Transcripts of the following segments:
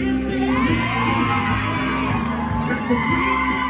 Because we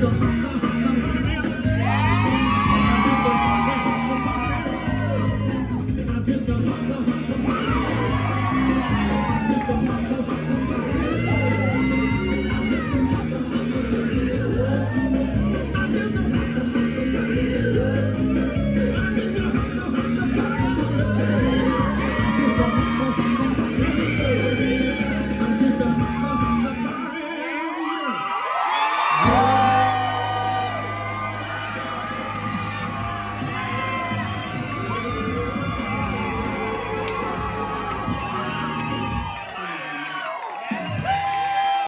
Thank you.